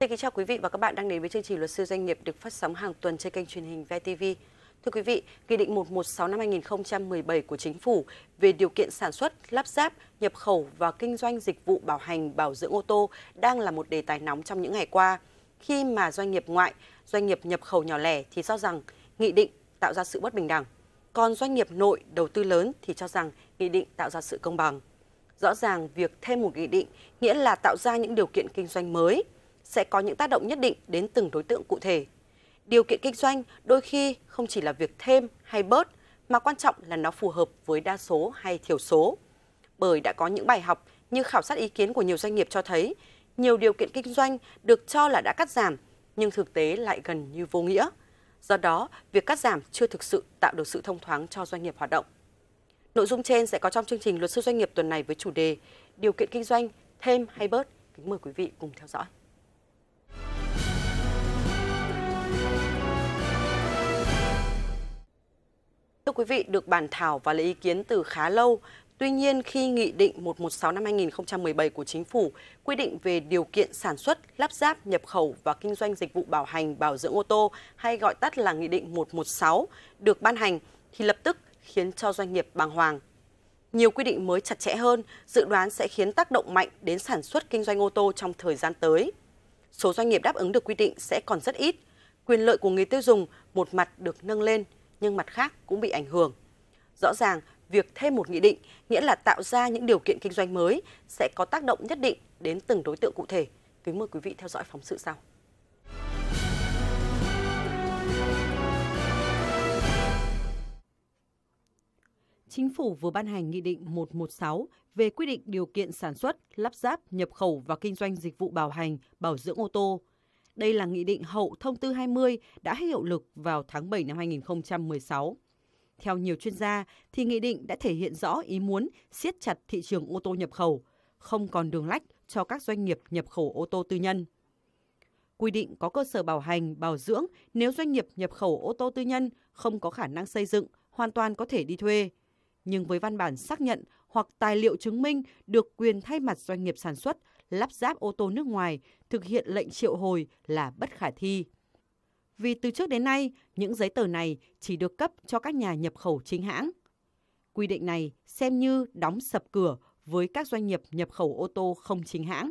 Xin kính chào quý vị và các bạn đang đến với chương trình Luật sư doanh nghiệp được phát sóng hàng tuần trên kênh truyền hình VTV. Thưa quý vị, Nghị định 116 năm 2017 của Chính phủ về điều kiện sản xuất, lắp ráp, nhập khẩu và kinh doanh dịch vụ bảo hành bảo dưỡng ô tô đang là một đề tài nóng trong những ngày qua. Khi mà doanh nghiệp ngoại, doanh nghiệp nhập khẩu nhỏ lẻ thì cho rằng nghị định tạo ra sự bất bình đẳng. Còn doanh nghiệp nội đầu tư lớn thì cho rằng nghị định tạo ra sự công bằng. Rõ ràng việc thêm một nghị định nghĩa là tạo ra những điều kiện kinh doanh mới sẽ có những tác động nhất định đến từng đối tượng cụ thể. Điều kiện kinh doanh đôi khi không chỉ là việc thêm hay bớt mà quan trọng là nó phù hợp với đa số hay thiểu số. Bởi đã có những bài học như khảo sát ý kiến của nhiều doanh nghiệp cho thấy nhiều điều kiện kinh doanh được cho là đã cắt giảm nhưng thực tế lại gần như vô nghĩa. Do đó, việc cắt giảm chưa thực sự tạo được sự thông thoáng cho doanh nghiệp hoạt động. Nội dung trên sẽ có trong chương trình Luật sư doanh nghiệp tuần này với chủ đề Điều kiện kinh doanh thêm hay bớt. Kính mời quý vị cùng theo dõi. Thưa quý vị, được bàn thảo và lấy ý kiến từ khá lâu, Tuy nhiên, khi Nghị định 116 năm 2017 của Chính phủ quy định về điều kiện sản xuất, lắp ráp, nhập khẩu và kinh doanh dịch vụ bảo hành, bảo dưỡng ô tô hay gọi tắt là Nghị định 116 được ban hành thì lập tức khiến cho doanh nghiệp bàng hoàng. Nhiều quy định mới chặt chẽ hơn dự đoán sẽ khiến tác động mạnh đến sản xuất kinh doanh ô tô trong thời gian tới. Số doanh nghiệp đáp ứng được quy định sẽ còn rất ít. Quyền lợi của người tiêu dùng một mặt được nâng lên nhưng mặt khác cũng bị ảnh hưởng. Rõ ràng, việc thêm một nghị định nghĩa là tạo ra những điều kiện kinh doanh mới sẽ có tác động nhất định đến từng đối tượng cụ thể. Kính mời quý vị theo dõi phóng sự sau. Chính phủ vừa ban hành Nghị định 116 về quy định điều kiện sản xuất, lắp ráp, nhập khẩu và kinh doanh dịch vụ bảo hành, bảo dưỡng ô tô. Đây là nghị định hậu thông tư 20 đã hết hiệu lực vào tháng 7 năm 2016. Theo nhiều chuyên gia, thì nghị định đã thể hiện rõ ý muốn siết chặt thị trường ô tô nhập khẩu, không còn đường lách cho các doanh nghiệp nhập khẩu ô tô tư nhân. Quy định có cơ sở bảo hành, bảo dưỡng nếu doanh nghiệp nhập khẩu ô tô tư nhân không có khả năng xây dựng, hoàn toàn có thể đi thuê. Nhưng với văn bản xác nhận hoặc tài liệu chứng minh được quyền thay mặt doanh nghiệp sản xuất, lắp ráp ô tô nước ngoài thực hiện lệnh triệu hồi là bất khả thi vì từ trước đến nay những giấy tờ này chỉ được cấp cho các nhà nhập khẩu chính hãng. Quy định này xem như đóng sập cửa với các doanh nghiệp nhập khẩu ô tô không chính hãng.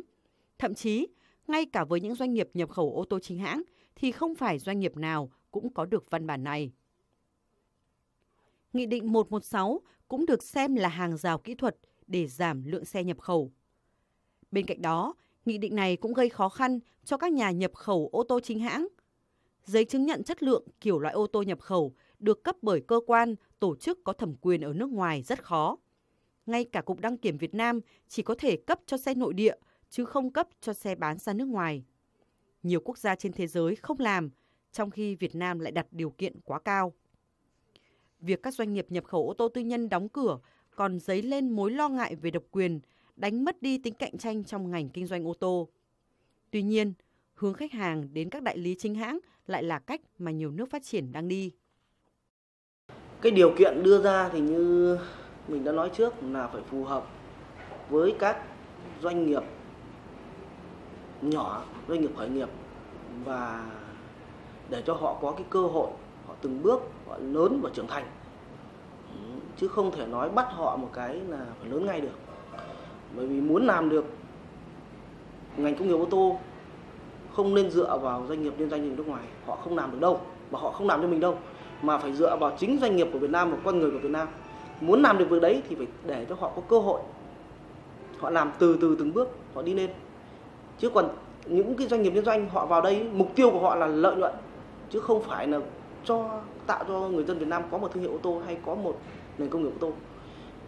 Thậm chí, ngay cả với những doanh nghiệp nhập khẩu ô tô chính hãng thì không phải doanh nghiệp nào cũng có được văn bản này. Nghị định 116 cũng được xem là hàng rào kỹ thuật để giảm lượng xe nhập khẩu. Bên cạnh đó, nghị định này cũng gây khó khăn cho các nhà nhập khẩu ô tô chính hãng giấy chứng nhận chất lượng kiểu loại ô tô nhập khẩu được cấp bởi cơ quan, tổ chức có thẩm quyền ở nước ngoài rất khó. Ngay cả Cục Đăng kiểm Việt Nam chỉ có thể cấp cho xe nội địa, chứ không cấp cho xe bán ra nước ngoài. Nhiều quốc gia trên thế giới không làm, trong khi Việt Nam lại đặt điều kiện quá cao. Việc các doanh nghiệp nhập khẩu ô tô tư nhân đóng cửa còn dấy lên mối lo ngại về độc quyền, đánh mất đi tính cạnh tranh trong ngành kinh doanh ô tô. Tuy nhiên, hướng khách hàng đến các đại lý chính hãng lại là cách mà nhiều nước phát triển đang đi. Cái điều kiện đưa ra thì như mình đã nói trước là phải phù hợp với các doanh nghiệp nhỏ, doanh nghiệp khởi nghiệp và để cho họ có cái cơ hội họ từng bước họ lớn và trưởng thành chứ không thể nói bắt họ một cái là phải lớn ngay được bởi vì muốn làm được, ngành công nghiệp ô tô không nên dựa vào doanh nghiệp liên doanh ở nước ngoài. Họ không làm được đâu và họ không làm cho mình đâu, mà phải dựa vào chính doanh nghiệp của Việt Nam và con người của Việt Nam. Muốn làm được việc đấy thì phải để cho họ có cơ hội. Họ làm từ từ từng bước, họ đi lên. Chứ còn những cái doanh nghiệp liên doanh, họ vào đây, mục tiêu của họ là lợi nhuận, chứ không phải là cho, tạo cho người dân Việt Nam có một thương hiệu ô tô hay có một nền công nghiệp ô tô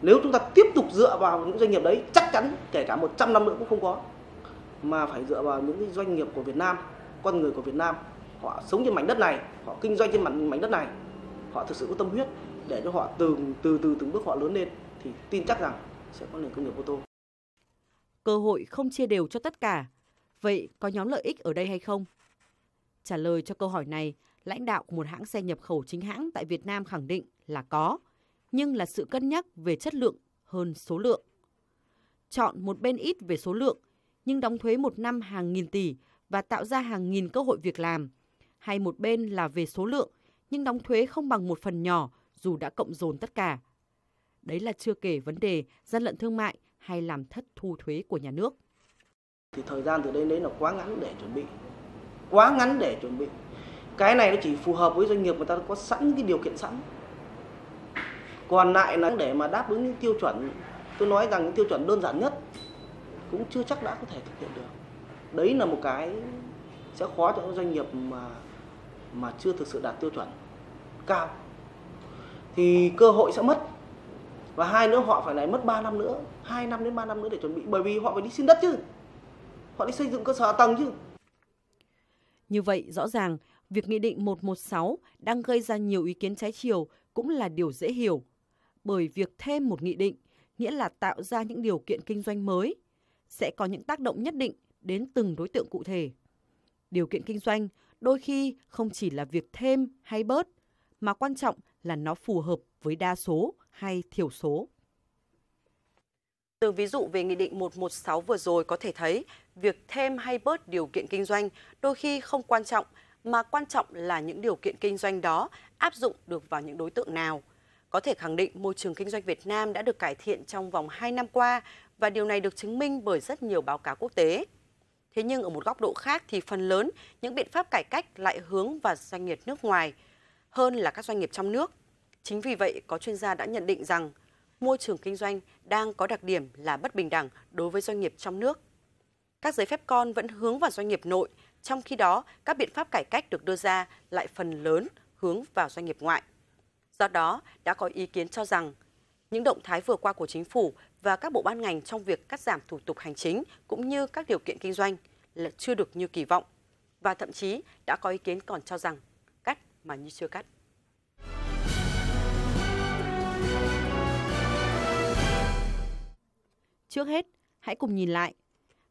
nếu chúng ta tiếp tục dựa vào những doanh nghiệp đấy chắc chắn kể cả 100 năm nữa cũng không có mà phải dựa vào những doanh nghiệp của Việt Nam, con người của Việt Nam. Họ sống trên mảnh đất này, họ kinh doanh trên mảnh mảnh đất này. Họ thực sự có tâm huyết để cho họ từ từ từ từng bước họ lớn lên thì tin chắc rằng sẽ có nền công nghiệp ô tô. Cơ hội không chia đều cho tất cả. Vậy có nhóm lợi ích ở đây hay không? Trả lời cho câu hỏi này, lãnh đạo của một hãng xe nhập khẩu chính hãng tại Việt Nam khẳng định là có, nhưng là sự cân nhắc về chất lượng hơn số lượng. Chọn một bên ít về số lượng nhưng đóng thuế một năm hàng nghìn tỷ và tạo ra hàng nghìn cơ hội việc làm, hay một bên là về số lượng nhưng đóng thuế không bằng một phần nhỏ dù đã cộng dồn tất cả. Đấy là chưa kể vấn đề gian lận thương mại hay làm thất thu thuế của nhà nước. Thì thời gian từ đây đến là quá ngắn để chuẩn bị. Quá ngắn để chuẩn bị. Cái này nó chỉ phù hợp với doanh nghiệp người ta có sẵn cái điều kiện sẵn. Còn lại là để mà đáp ứng những tiêu chuẩn, tôi nói rằng những tiêu chuẩn đơn giản nhất cũng chưa chắc đã có thể thực hiện được. Đấy là một cái sẽ khó cho những doanh nghiệp mà mà chưa thực sự đạt tiêu chuẩn cao. Thì cơ hội sẽ mất. Và hai nữa họ phải lại mất 3 năm nữa 2 năm đến 3 năm nữa để chuẩn bị bởi vì họ phải đi xin đất chứ. Họ đi xây dựng cơ sở hạ tầng chứ. Như vậy rõ ràng việc nghị định 116 đang gây ra nhiều ý kiến trái chiều cũng là điều dễ hiểu bởi việc thêm một nghị định nghĩa là tạo ra những điều kiện kinh doanh mới sẽ có những tác động nhất định đến từng đối tượng cụ thể điều kiện kinh doanh đôi khi không chỉ là việc thêm hay bớt, mà quan trọng là nó phù hợp với đa số hay thiểu số. Từ ví dụ về Nghị định 116 vừa rồi có thể thấy, việc thêm hay bớt điều kiện kinh doanh đôi khi không quan trọng, mà quan trọng là những điều kiện kinh doanh đó áp dụng được vào những đối tượng nào. Có thể khẳng định môi trường kinh doanh Việt Nam đã được cải thiện trong vòng 2 năm qua và điều này được chứng minh bởi rất nhiều báo cáo quốc tế. Thế nhưng ở một góc độ khác thì phần lớn những biện pháp cải cách lại hướng vào doanh nghiệp nước ngoài hơn là các doanh nghiệp trong nước. Chính vì vậy, có chuyên gia đã nhận định rằng môi trường kinh doanh đang có đặc điểm là bất bình đẳng đối với doanh nghiệp trong nước. Các giấy phép con vẫn hướng vào doanh nghiệp nội, trong khi đó các biện pháp cải cách được đưa ra lại phần lớn hướng vào doanh nghiệp ngoại. Do đó, đã có ý kiến cho rằng những động thái vừa qua của chính phủ và các bộ ban ngành trong việc cắt giảm thủ tục hành chính cũng như các điều kiện kinh doanh là chưa được như kỳ vọng và thậm chí đã có ý kiến còn cho rằng cắt mà như chưa cắt. Trước hết, hãy cùng nhìn lại.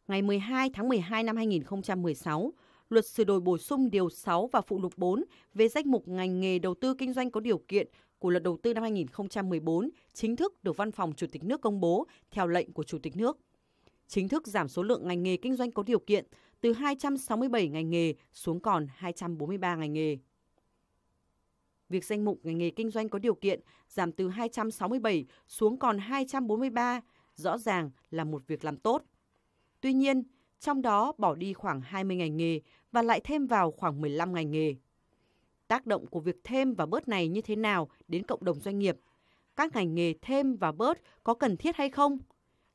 Ngày 12 tháng 12 năm 2016, luật sửa đổi bổ sung điều 6 và phụ lục 4 về danh mục ngành nghề đầu tư kinh doanh có điều kiện của luật đầu tư năm 2014 chính thức được Văn phòng Chủ tịch nước công bố theo lệnh của Chủ tịch nước. Chính thức giảm số lượng ngành nghề kinh doanh có điều kiện từ 267 ngành nghề xuống còn 243 ngành nghề. Việc danh mục ngành nghề kinh doanh có điều kiện giảm từ 267 xuống còn 243 rõ ràng là một việc làm tốt. Tuy nhiên, trong đó bỏ đi khoảng 20 ngành nghề và lại thêm vào khoảng 15 ngành nghề tác động của việc thêm và bớt này như thế nào đến cộng đồng doanh nghiệp? Các ngành nghề thêm và bớt có cần thiết hay không?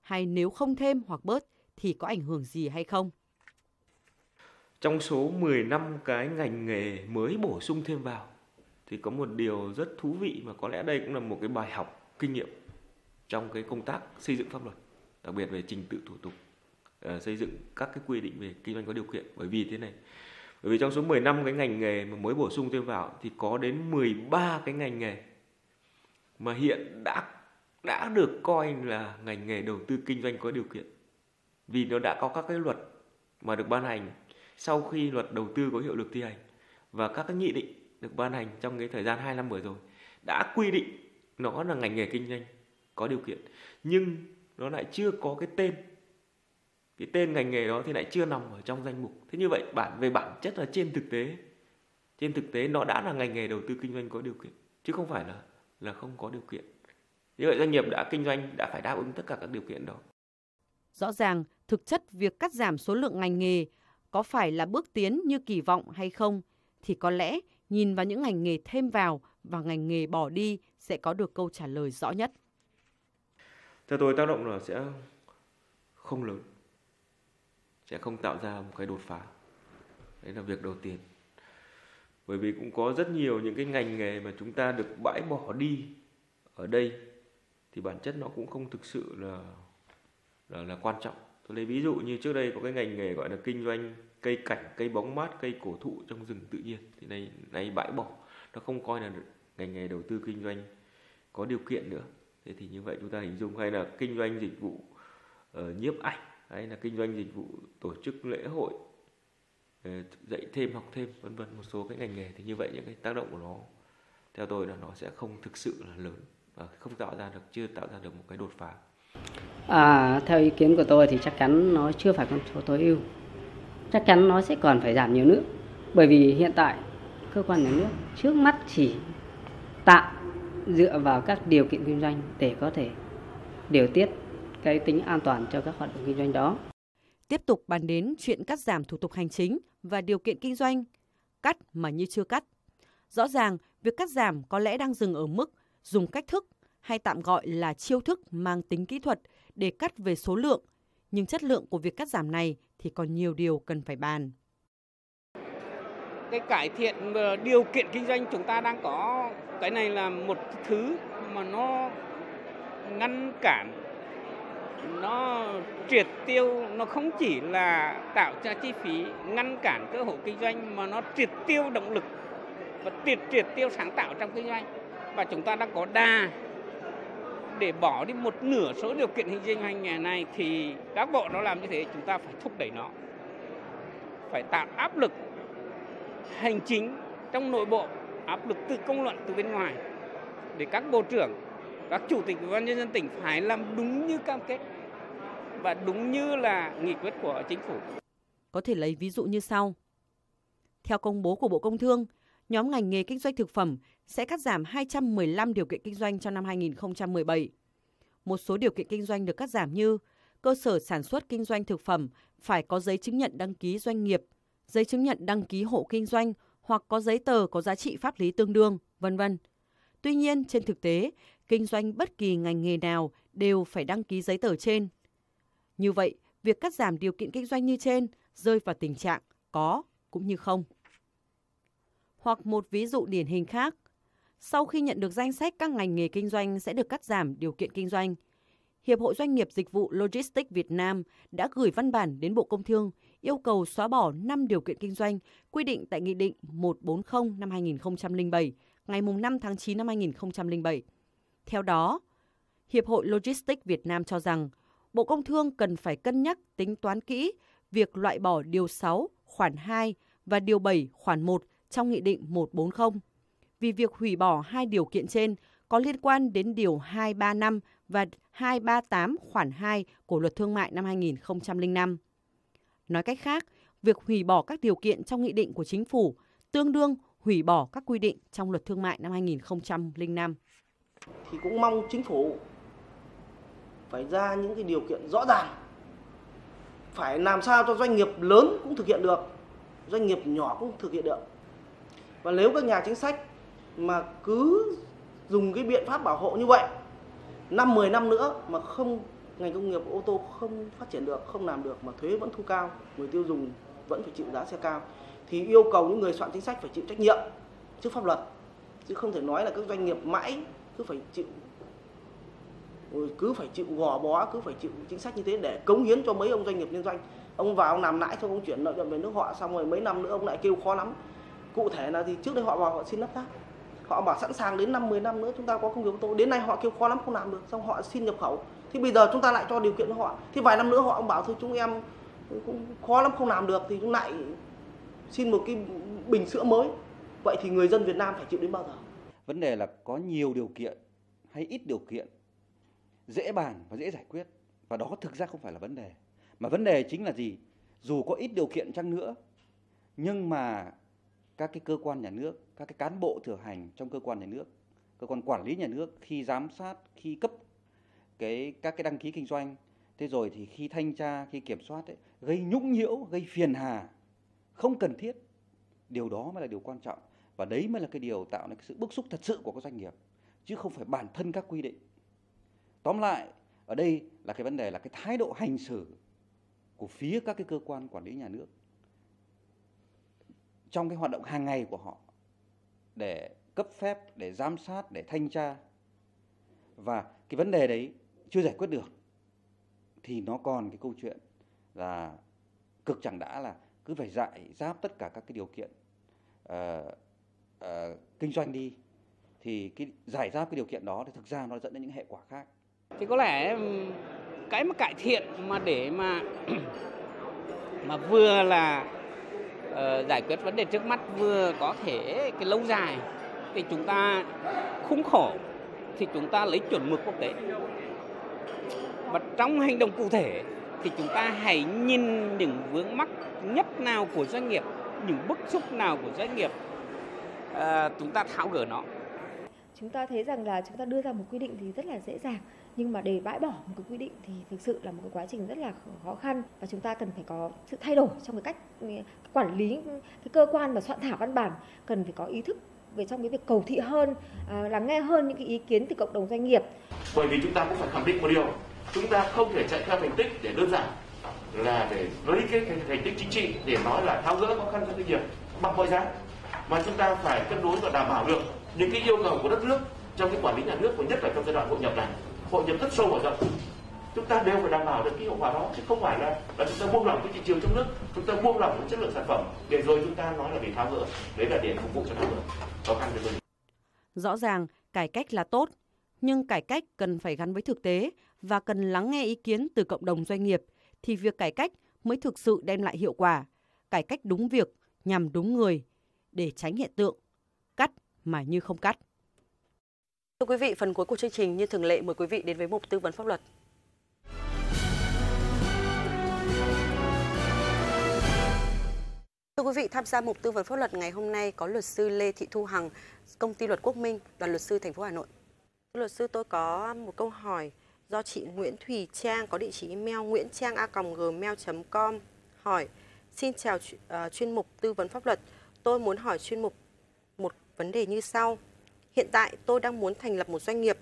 Hay nếu không thêm hoặc bớt thì có ảnh hưởng gì hay không? Trong số 15 cái ngành nghề mới bổ sung thêm vào thì có một điều rất thú vị mà có lẽ đây cũng là một cái bài học kinh nghiệm trong cái công tác xây dựng pháp luật, đặc biệt về trình tự thủ tục, uh, xây dựng các cái quy định về kinh doanh có điều kiện. Bởi vì thế này, bởi vì trong số 15 cái ngành nghề mà mới bổ sung thêm vào thì có đến 13 cái ngành nghề mà hiện đã đã được coi là ngành nghề đầu tư kinh doanh có điều kiện. Vì nó đã có các cái luật mà được ban hành sau khi luật đầu tư có hiệu lực thi hành và các cái nghị định được ban hành trong cái thời gian 2 năm vừa rồi đã quy định nó là ngành nghề kinh doanh có điều kiện nhưng nó lại chưa có cái tên cái tên ngành nghề đó thì lại chưa nằm ở trong danh mục. Thế như vậy bản về bản chất là trên thực tế trên thực tế nó đã là ngành nghề đầu tư kinh doanh có điều kiện chứ không phải là là không có điều kiện. Như vậy doanh nghiệp đã kinh doanh đã phải đáp ứng tất cả các điều kiện đó. Rõ ràng thực chất việc cắt giảm số lượng ngành nghề có phải là bước tiến như kỳ vọng hay không thì có lẽ nhìn vào những ngành nghề thêm vào và ngành nghề bỏ đi sẽ có được câu trả lời rõ nhất. Theo tôi tác động là sẽ không lớn sẽ không tạo ra một cái đột phá. Đấy là việc đầu tiên. Bởi vì cũng có rất nhiều những cái ngành nghề mà chúng ta được bãi bỏ đi ở đây thì bản chất nó cũng không thực sự là là, là quan trọng. Tôi lấy ví dụ như trước đây có cái ngành nghề gọi là kinh doanh cây cảnh cây bóng mát cây cổ thụ trong rừng tự nhiên thì nay nay bãi bỏ. Nó không coi là ngành nghề đầu tư kinh doanh có điều kiện nữa. Thế thì như vậy chúng ta hình dung hay là kinh doanh dịch vụ uh, nhiếp ảnh hay là kinh doanh dịch vụ tổ chức lễ hội ờ, dạy thêm học thêm vân vân một số cái ngành nghề thì như vậy những cái tác động của nó theo tôi là nó sẽ không thực sự là lớn và không tạo ra được chưa tạo ra được một cái đột phá. À, theo ý kiến của tôi thì chắc chắn nó chưa phải con số tối ưu. Chắc chắn nó sẽ còn phải giảm nhiều nữa. Bởi vì hiện tại cơ quan nhà nước trước mắt chỉ tạo dựa vào các điều kiện kinh doanh để có thể điều tiết cái tính an toàn cho các hoạt động kinh doanh đó. Tiếp tục bàn đến chuyện cắt giảm thủ tục hành chính và điều kiện kinh doanh, cắt mà như chưa cắt. Rõ ràng, việc cắt giảm có lẽ đang dừng ở mức dùng cách thức hay tạm gọi là chiêu thức mang tính kỹ thuật để cắt về số lượng, nhưng chất lượng của việc cắt giảm này thì còn nhiều điều cần phải bàn. Cái cải thiện ờ, điều kiện kinh doanh chúng ta đang có cái này là một thứ mà nó ngăn cản nó triệt tiêu, nó không chỉ là tạo ra chi phí, ngăn cản cơ hội kinh doanh, mà nó triệt tiêu động lực và triệt triệt tiêu sáng tạo trong kinh doanh. Và chúng ta đang có đà để bỏ đi một nửa số điều kiện hình doanh ngày này thì các bộ nó làm như thế, chúng ta phải thúc đẩy nó. Phải tạo áp lực hành chính trong nội bộ, áp lực từ công luận từ bên ngoài để các bộ trưởng các chủ tịch ủy ban nhân dân tỉnh phải làm đúng như cam kết và đúng như là nghị quyết của chính phủ. Có thể lấy ví dụ như sau. Theo công bố của Bộ Công Thương, nhóm ngành nghề kinh doanh thực phẩm sẽ cắt giảm 215 điều kiện kinh doanh trong năm 2017. Một số điều kiện kinh doanh được cắt giảm như cơ sở sản xuất kinh doanh thực phẩm phải có giấy chứng nhận đăng ký doanh nghiệp, giấy chứng nhận đăng ký hộ kinh doanh hoặc có giấy tờ có giá trị pháp lý tương đương, vân vân. Tuy nhiên, trên thực tế, kinh doanh bất kỳ ngành nghề nào đều phải đăng ký giấy tờ trên. Như vậy, việc cắt giảm điều kiện kinh doanh như trên rơi vào tình trạng có cũng như không. Hoặc một ví dụ điển hình khác, sau khi nhận được danh sách các ngành nghề kinh doanh sẽ được cắt giảm điều kiện kinh doanh, Hiệp hội Doanh nghiệp Dịch vụ Logistics Việt Nam đã gửi văn bản đến Bộ Công Thương yêu cầu xóa bỏ 5 điều kiện kinh doanh quy định tại Nghị định 140 năm 2007, ngày 5 tháng 9 năm 2007. Theo đó, Hiệp hội Logistics Việt Nam cho rằng Bộ Công Thương cần phải cân nhắc tính toán kỹ việc loại bỏ Điều 6 khoản 2 và Điều 7 khoản 1 trong Nghị định 140. Vì việc hủy bỏ hai điều kiện trên có liên quan đến Điều 235 và 238 khoản 2 của Luật Thương mại năm 2005. Nói cách khác, việc hủy bỏ các điều kiện trong nghị định của chính phủ tương đương hủy bỏ các quy định trong Luật Thương mại năm 2005. Thì cũng mong chính phủ phải ra những cái điều kiện rõ ràng, phải làm sao cho doanh nghiệp lớn cũng thực hiện được, doanh nghiệp nhỏ cũng thực hiện được và nếu các nhà chính sách mà cứ dùng cái biện pháp bảo hộ như vậy, năm 10 năm nữa mà không, ngành công nghiệp ô tô không phát triển được, không làm được mà thuế vẫn thu cao, người tiêu dùng vẫn phải chịu giá xe cao, thì yêu cầu những người soạn chính sách phải chịu trách nhiệm trước pháp luật, chứ không thể nói là các doanh nghiệp mãi cứ phải chịu cứ phải chịu gò bó, cứ phải chịu chính sách như thế để cống hiến cho mấy ông doanh nghiệp liên doanh. Ông vào, ông làm lãi xong, ông chuyển lợi nhuận về nước họ, xong rồi mấy năm nữa ông lại kêu khó lắm. Cụ thể là thì trước đây họ vào họ xin lắp ráp, họ bảo sẵn sàng đến năm 10 năm nữa chúng ta có công nghiệp ô tô đến nay họ kêu khó lắm, không làm được, xong họ xin nhập khẩu. Thì bây giờ chúng ta lại cho điều kiện cho họ. Thì vài năm nữa họ ông bảo thôi, chúng em cũng khó lắm, không làm được thì chúng lại xin một cái bình sữa mới. Vậy thì người dân Việt Nam phải chịu đến bao giờ? Vấn đề là có nhiều điều kiện hay ít điều kiện, dễ bàn và dễ giải quyết. Và đó thực ra không phải là vấn đề. Mà vấn đề chính là gì? Dù có ít điều kiện chăng nữa, nhưng mà các cái cơ quan nhà nước, các cái cán bộ thừa hành trong cơ quan nhà nước, cơ quan quản lý nhà nước khi giám sát, khi cấp cái, các cái đăng ký kinh doanh thế rồi thì khi thanh tra khi kiểm soát ấy, gây nhũng nhiễu gây phiền hà không cần thiết. Điều đó mới là điều quan trọng. Và đấy mới là cái điều tạo nên cái sự bức xúc thật sự của các doanh nghiệp chứ không phải bản thân các quy định. Tóm lại ở đây là cái vấn đề là cái thái độ hành xử của phía các cái cơ quan quản lý nhà nước trong cái hoạt động hàng ngày của họ để cấp phép để giám sát để thanh tra. Và cái vấn đề đấy chưa giải quyết được thì nó còn cái câu chuyện là cực chẳng đã là cứ phải dạy giáp tất cả các cái điều kiện uh, uh, kinh doanh đi. Thì cái giải giáp cái điều kiện đó thì thực ra nó dẫn đến những hệ quả khác. Thì có lẽ cái mà cải thiện mà để mà mà vừa là uh, giải quyết vấn đề trước mắt vừa có thể cái lâu dài thì chúng ta khung khổ thì chúng ta lấy chuẩn mực quốc tế và trong hành động cụ thể thì chúng ta hãy nhìn những vướng mắc nhất nào của doanh nghiệp, những bức xúc nào của doanh nghiệp, à, chúng ta tháo gỡ nó. Chúng ta thấy rằng là chúng ta đưa ra một quy định thì rất là dễ dàng, nhưng mà để bãi bỏ một cái quy định thì thực sự là một cái quá trình rất là khó khăn và chúng ta cần phải có sự thay đổi trong cái cách ừ, quản lý cái cơ quan mà soạn thảo văn bản cần phải có ý thức về trong cái việc cầu thị hơn, à, lắng nghe hơn những cái ý kiến từ cộng đồng doanh nghiệp. Bởi vì chúng ta cũng phải khẳng định một điều, chúng ta không thể chạy theo thành tích để đơn giản là để lấy cái thành tích chính trị để nói là tháo gỡ khó khăn cho doanh nghiệp bằng mọi giá. Mà chúng ta phải cân đối và đảm bảo được những cái yêu cầu của đất nước trong cái quản lý nhà nước và nhất là trong giai đoạn hội nhập này. Hội nhập rất sâu và rộng. Chúng ta đều phải đảm bảo được cái hiệu quả đó chứ không phải là là chúng ta buông lỏng cái thị trường trong nước chúng ta buông lỏng cái chất lượng sản phẩm để rồi chúng ta nói là để tháo gỡ đấy là để phục vụ cho tháo gỡ khó khăn cho Rõ ràng, cải cách là tốt, nhưng cải cách cần phải gắn với thực tế và cần lắng nghe ý kiến từ cộng đồng doanh nghiệp thì việc cải cách mới thực sự đem lại hiệu quả. Cải cách đúng việc, nhằm đúng người để tránh hiện tượng cắt mà như không cắt. Thưa quý vị, phần cuối của chương trình như thường lệ mời quý vị đến với mục tư vấn pháp luật. Thưa quý vị, tham gia mục tư vấn pháp luật ngày hôm nay có luật sư Lê Thị Thu Hằng, công ty luật Quốc Minh, đoàn luật sư thành phố Hà Nội. Thưa luật sư, tôi có một câu hỏi do chị Nguyễn Thùy Trang có địa chỉ email nguyễn trang gmail.com hỏi xin chào uh, chuyên mục tư vấn pháp luật. Tôi muốn hỏi chuyên mục một vấn đề như sau. Hiện tại tôi đang muốn thành lập một doanh nghiệp.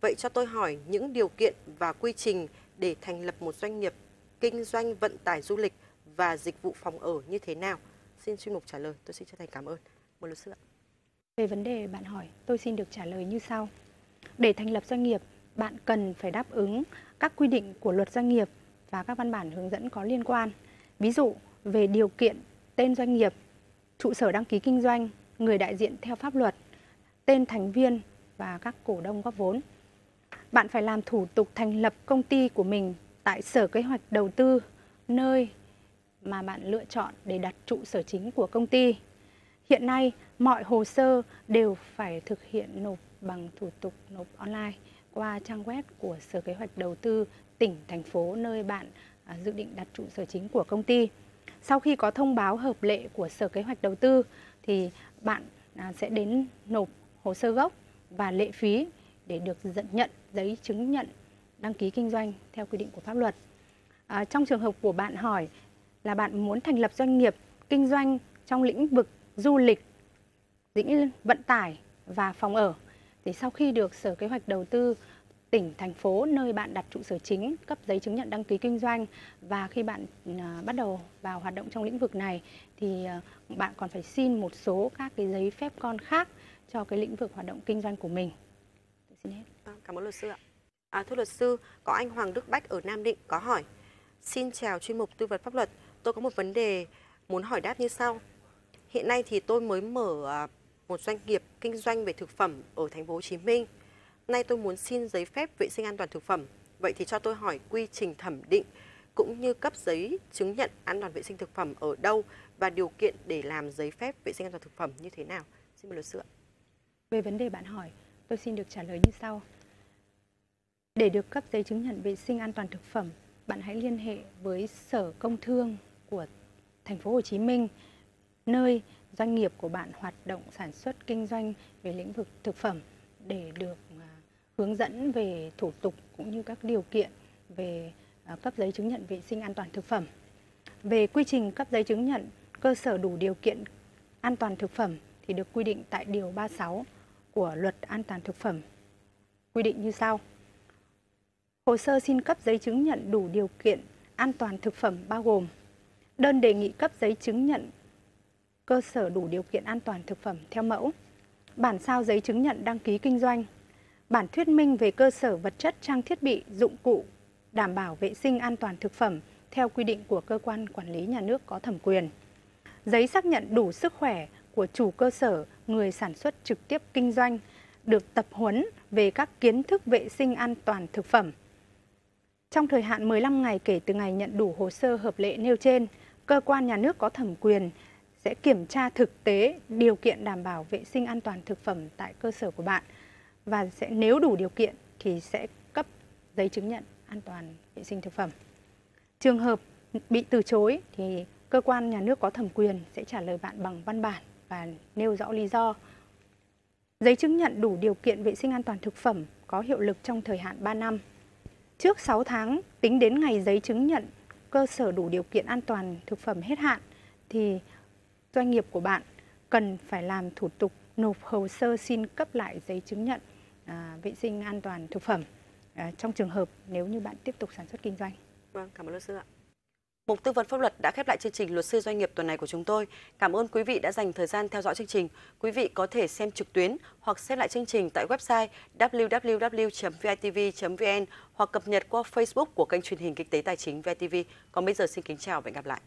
Vậy cho tôi hỏi những điều kiện và quy trình để thành lập một doanh nghiệp kinh doanh vận tải du lịch và dịch vụ phòng ở như thế nào? Xin chuyên mục trả lời. Tôi xin chân thành cảm ơn. Một luật sư ạ. Về vấn đề bạn hỏi tôi xin được trả lời như sau. Để thành lập doanh nghiệp bạn cần phải đáp ứng các quy định của luật doanh nghiệp và các văn bản hướng dẫn có liên quan. Ví dụ về điều kiện tên doanh nghiệp, trụ sở đăng ký kinh doanh, người đại diện theo pháp luật, tên thành viên và các cổ đông góp vốn. Bạn phải làm thủ tục thành lập công ty của mình tại Sở Kế hoạch Đầu tư, nơi mà bạn lựa chọn để đặt trụ sở chính của công ty. Hiện nay, mọi hồ sơ đều phải thực hiện nộp bằng thủ tục nộp online qua trang web của Sở Kế hoạch Đầu tư tỉnh, thành phố nơi bạn à, dự định đặt trụ sở chính của công ty. Sau khi có thông báo hợp lệ của Sở Kế hoạch Đầu tư thì bạn à, sẽ đến nộp hồ sơ gốc và lệ phí để được dẫn nhận giấy chứng nhận đăng ký kinh doanh theo quy định của pháp luật. À, trong trường hợp của bạn hỏi là bạn muốn thành lập doanh nghiệp kinh doanh trong lĩnh vực du lịch, lĩnh vận tải và phòng ở thì sau khi được Sở Kế hoạch Đầu tư tỉnh, thành phố nơi bạn đặt trụ sở chính, cấp giấy chứng nhận đăng ký kinh doanh và khi bạn à, bắt đầu vào hoạt động trong lĩnh vực này thì à, bạn còn phải xin một số các cái giấy phép con khác cho cái lĩnh vực hoạt động kinh doanh của mình. Tôi xin hết. Vâng, cảm ơn luật sư ạ. À, thưa luật sư, có anh Hoàng Đức Bách ở Nam Định có hỏi. Xin chào chuyên mục tư vấn pháp luật. Tôi có một vấn đề muốn hỏi đáp như sau. Hiện nay thì tôi mới mở à, một doanh nghiệp kinh doanh về thực phẩm ở thành phố Hồ Chí Minh. Nay tôi muốn xin giấy phép vệ sinh an toàn thực phẩm. Vậy thì cho tôi hỏi quy trình thẩm định cũng như cấp giấy chứng nhận an toàn vệ sinh thực phẩm ở đâu và điều kiện để làm giấy phép vệ sinh an toàn thực phẩm như thế nào? Xin mời luật sư ạ. Về vấn đề bạn hỏi, tôi xin được trả lời như sau. Để được cấp giấy chứng nhận vệ sinh an toàn thực phẩm, bạn hãy liên hệ với Sở Công Thương của thành phố Hồ Chí Minh nơi doanh nghiệp của bạn hoạt động, sản xuất, kinh doanh về lĩnh vực thực phẩm để được à, hướng dẫn về thủ tục cũng như các điều kiện về à, cấp giấy chứng nhận vệ sinh an toàn thực phẩm. Về quy trình cấp giấy chứng nhận cơ sở đủ điều kiện an toàn thực phẩm thì được quy định tại điều 36 của Luật An toàn thực phẩm. Quy định như sau: Hồ sơ xin cấp giấy chứng nhận đủ điều kiện an toàn thực phẩm bao gồm đơn đề nghị cấp giấy chứng nhận cơ sở đủ điều kiện an toàn thực phẩm theo mẫu, bản sao giấy chứng nhận đăng ký kinh doanh, bản thuyết minh về cơ sở vật chất trang thiết bị, dụng cụ đảm bảo vệ sinh an toàn thực phẩm theo quy định của cơ quan quản lý nhà nước có thẩm quyền. Giấy xác nhận đủ sức khỏe của chủ cơ sở, người sản xuất trực tiếp kinh doanh được tập huấn về các kiến thức vệ sinh an toàn thực phẩm. Trong thời hạn 15 ngày kể từ ngày nhận đủ hồ sơ hợp lệ nêu trên, cơ quan nhà nước có thẩm quyền sẽ kiểm tra thực tế điều kiện đảm bảo vệ sinh an toàn thực phẩm tại cơ sở của bạn và sẽ, nếu đủ điều kiện thì sẽ cấp giấy chứng nhận an toàn vệ sinh thực phẩm. Trường hợp bị từ chối thì cơ quan nhà nước có thẩm quyền sẽ trả lời bạn bằng văn bản và nêu rõ lý do. Giấy chứng nhận đủ điều kiện vệ sinh an toàn thực phẩm có hiệu lực trong thời hạn 3 năm. Trước 6 tháng, tính đến ngày giấy chứng nhận cơ sở đủ điều kiện an toàn thực phẩm hết hạn thì doanh nghiệp của bạn cần phải làm thủ tục nộp hồ sơ xin cấp lại giấy chứng nhận à, vệ sinh an toàn thực phẩm à, trong trường hợp nếu như bạn tiếp tục sản xuất kinh doanh. Vâng, cảm ơn luật sư ạ. Mục tư vấn pháp luật đã khép lại chương trình luật sư doanh nghiệp tuần này của chúng tôi. Cảm ơn quý vị đã dành thời gian theo dõi chương trình. Quý vị có thể xem trực tuyến hoặc xem lại chương trình tại website www.vitv.vn hoặc cập nhật qua Facebook của kênh truyền hình Kinh tế Tài chính VTV. Còn bây giờ xin kính chào và hẹn gặp lại.